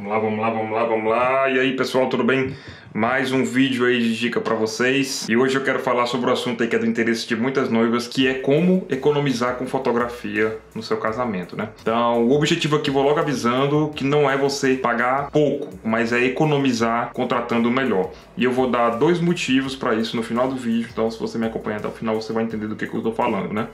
Vamos lá, vamos lá, vamos lá, vamos lá. E aí, pessoal, tudo bem? Mais um vídeo aí de dica para vocês. E hoje eu quero falar sobre o assunto aí que é do interesse de muitas noivas, que é como economizar com fotografia no seu casamento, né? Então, o objetivo aqui, vou logo avisando, que não é você pagar pouco, mas é economizar contratando melhor. E eu vou dar dois motivos para isso no final do vídeo, então se você me acompanhar até o final, você vai entender do que, que eu tô falando, né?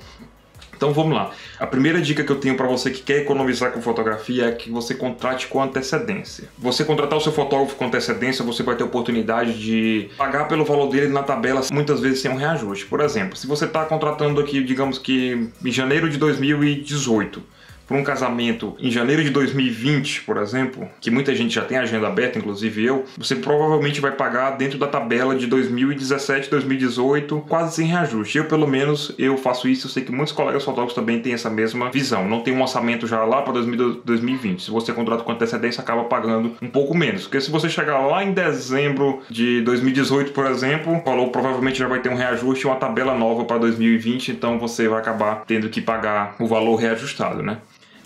Então vamos lá. A primeira dica que eu tenho para você que quer economizar com fotografia é que você contrate com antecedência. Você contratar o seu fotógrafo com antecedência, você vai ter oportunidade de pagar pelo valor dele na tabela, muitas vezes sem um reajuste. Por exemplo, se você está contratando aqui, digamos que em janeiro de 2018, para um casamento em janeiro de 2020, por exemplo, que muita gente já tem agenda aberta, inclusive eu, você provavelmente vai pagar dentro da tabela de 2017, 2018, quase sem reajuste. Eu, pelo menos, eu faço isso. Eu sei que muitos colegas fotógrafos também têm essa mesma visão. Não tem um orçamento já lá para 2020. Se você contrata com antecedência, acaba pagando um pouco menos. Porque se você chegar lá em dezembro de 2018, por exemplo, o valor provavelmente já vai ter um reajuste uma tabela nova para 2020, então você vai acabar tendo que pagar o valor reajustado, né?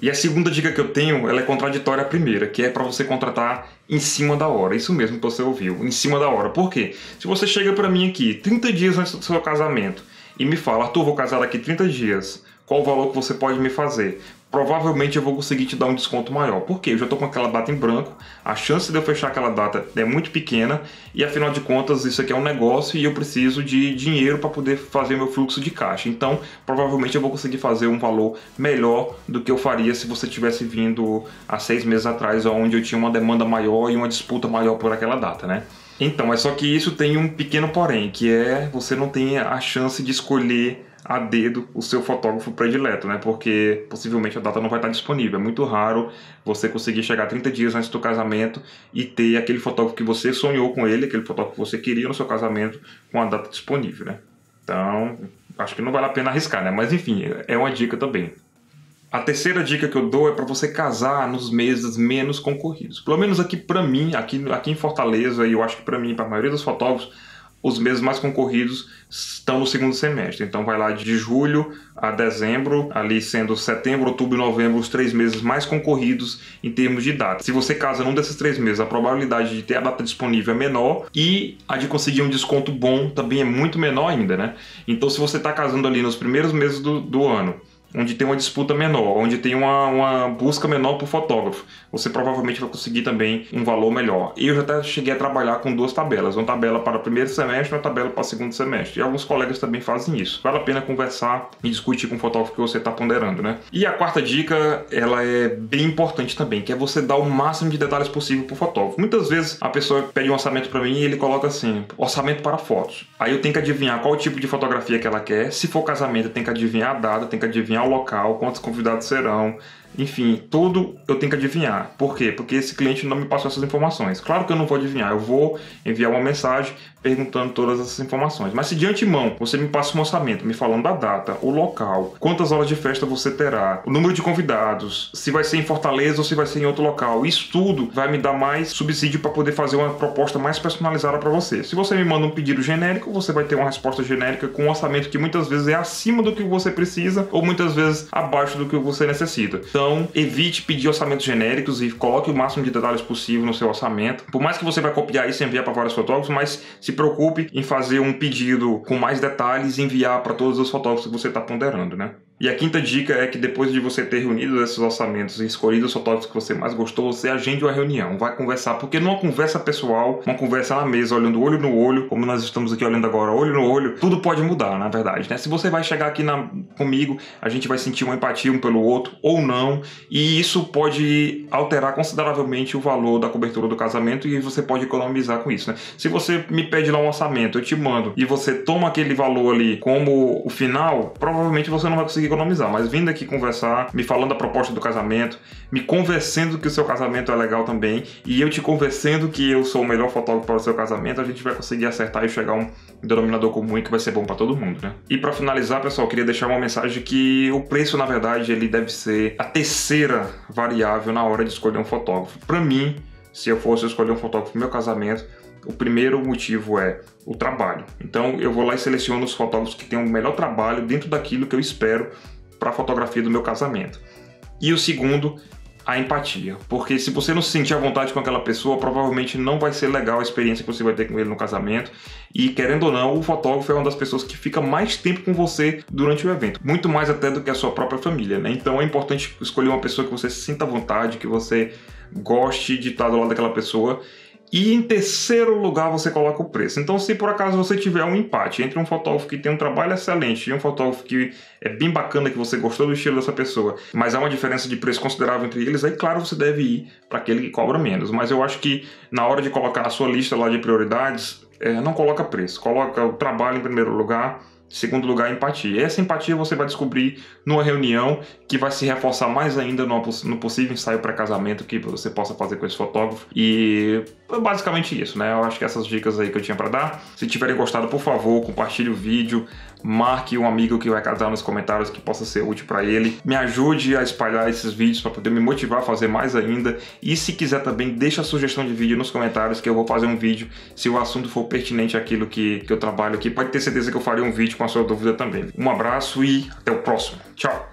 E a segunda dica que eu tenho, ela é contraditória à primeira, que é para você contratar em cima da hora. Isso mesmo que você ouviu, em cima da hora. Por quê? Se você chega para mim aqui 30 dias antes do seu casamento e me fala, Arthur, vou casar daqui 30 dias, qual o valor que você pode me fazer? provavelmente eu vou conseguir te dar um desconto maior. Porque eu já estou com aquela data em branco, a chance de eu fechar aquela data é muito pequena e afinal de contas isso aqui é um negócio e eu preciso de dinheiro para poder fazer meu fluxo de caixa. Então, provavelmente eu vou conseguir fazer um valor melhor do que eu faria se você tivesse vindo há seis meses atrás, onde eu tinha uma demanda maior e uma disputa maior por aquela data, né? Então, é só que isso tem um pequeno porém, que é você não tem a chance de escolher a dedo o seu fotógrafo predileto, né? Porque possivelmente a data não vai estar disponível. É muito raro você conseguir chegar 30 dias antes do casamento e ter aquele fotógrafo que você sonhou com ele, aquele fotógrafo que você queria no seu casamento, com a data disponível, né? Então, acho que não vale a pena arriscar, né? Mas enfim, é uma dica também. A terceira dica que eu dou é para você casar nos meses menos concorridos. Pelo menos aqui para mim, aqui, aqui em Fortaleza, e eu acho que para mim, para a maioria dos fotógrafos, os meses mais concorridos estão no segundo semestre. Então vai lá de julho a dezembro, ali sendo setembro, outubro e novembro os três meses mais concorridos em termos de data. Se você casa num desses três meses, a probabilidade de ter a data disponível é menor e a de conseguir um desconto bom também é muito menor ainda, né? Então se você está casando ali nos primeiros meses do, do ano onde tem uma disputa menor, onde tem uma, uma busca menor por fotógrafo, você provavelmente vai conseguir também um valor melhor. Eu já até cheguei a trabalhar com duas tabelas, uma tabela para o primeiro semestre e uma tabela para o segundo semestre. E alguns colegas também fazem isso. Vale a pena conversar e discutir com o fotógrafo que você está ponderando, né? E a quarta dica, ela é bem importante também, que é você dar o máximo de detalhes possível para o fotógrafo. Muitas vezes a pessoa pede um orçamento para mim e ele coloca assim, orçamento para fotos. Aí eu tenho que adivinhar qual tipo de fotografia que ela quer. Se for casamento, tenho que adivinhar a data, tem que adivinhar adivinhar o local, quantos convidados serão, enfim, tudo eu tenho que adivinhar. Por quê? Porque esse cliente não me passou essas informações. Claro que eu não vou adivinhar, eu vou enviar uma mensagem perguntando todas essas informações. Mas se de antemão você me passa um orçamento me falando da data, o local, quantas horas de festa você terá, o número de convidados, se vai ser em Fortaleza ou se vai ser em outro local, isso tudo vai me dar mais subsídio para poder fazer uma proposta mais personalizada para você. Se você me manda um pedido genérico, você vai ter uma resposta genérica com um orçamento que muitas vezes é acima do que você precisa ou muitas vezes abaixo do que você necessita. Então, evite pedir orçamentos genéricos e coloque o máximo de detalhes possível no seu orçamento. Por mais que você vai copiar isso e enviar para vários fotógrafos, mas se preocupe em fazer um pedido com mais detalhes e enviar para todos os fotógrafos que você está ponderando, né? E a quinta dica é que depois de você ter reunido esses orçamentos e escolhido os fotógrafos que você mais gostou, você agende uma reunião, vai conversar, porque numa conversa pessoal, uma conversa na mesa, olhando olho no olho, como nós estamos aqui olhando agora, olho no olho, tudo pode mudar, na verdade, né? Se você vai chegar aqui na, comigo, a gente vai sentir uma empatia um pelo outro ou não, e isso pode alterar consideravelmente o valor da cobertura do casamento e você pode economizar com isso, né? Se você me pede lá um orçamento, eu te mando e você toma aquele valor ali como o final, provavelmente você não vai conseguir economizar, mas vindo aqui conversar, me falando da proposta do casamento, me convencendo que o seu casamento é legal também, e eu te convencendo que eu sou o melhor fotógrafo para o seu casamento, a gente vai conseguir acertar e chegar a um denominador comum que vai ser bom para todo mundo, né? E para finalizar, pessoal, queria deixar uma mensagem que o preço, na verdade, ele deve ser a terceira variável na hora de escolher um fotógrafo. Para mim, se eu fosse escolher um fotógrafo para meu casamento, o primeiro motivo é o trabalho. Então eu vou lá e seleciono os fotógrafos que têm o melhor trabalho dentro daquilo que eu espero para a fotografia do meu casamento. E o segundo, a empatia. Porque se você não se sentir à vontade com aquela pessoa, provavelmente não vai ser legal a experiência que você vai ter com ele no casamento. E querendo ou não, o fotógrafo é uma das pessoas que fica mais tempo com você durante o evento, muito mais até do que a sua própria família, né? Então é importante escolher uma pessoa que você se sinta à vontade, que você goste de estar do lado daquela pessoa e em terceiro lugar você coloca o preço. Então, se por acaso você tiver um empate entre um fotógrafo que tem um trabalho excelente e um fotógrafo que é bem bacana, que você gostou do estilo dessa pessoa, mas há uma diferença de preço considerável entre eles, aí claro você deve ir para aquele que cobra menos. Mas eu acho que na hora de colocar a sua lista lá de prioridades, é, não coloca preço, coloca o trabalho em primeiro lugar Segundo lugar, empatia. Essa empatia você vai descobrir numa reunião que vai se reforçar mais ainda no, no possível ensaio pré-casamento que você possa fazer com esse fotógrafo. E é basicamente isso, né? Eu acho que essas dicas aí que eu tinha para dar. Se tiverem gostado, por favor, compartilhe o vídeo, marque um amigo que vai casar nos comentários que possa ser útil para ele. Me ajude a espalhar esses vídeos para poder me motivar a fazer mais ainda. E se quiser também, deixa a sugestão de vídeo nos comentários que eu vou fazer um vídeo se o assunto for pertinente àquilo que, que eu trabalho aqui. Pode ter certeza que eu farei um vídeo com a sua dúvida também. Um abraço e até o próximo. Tchau!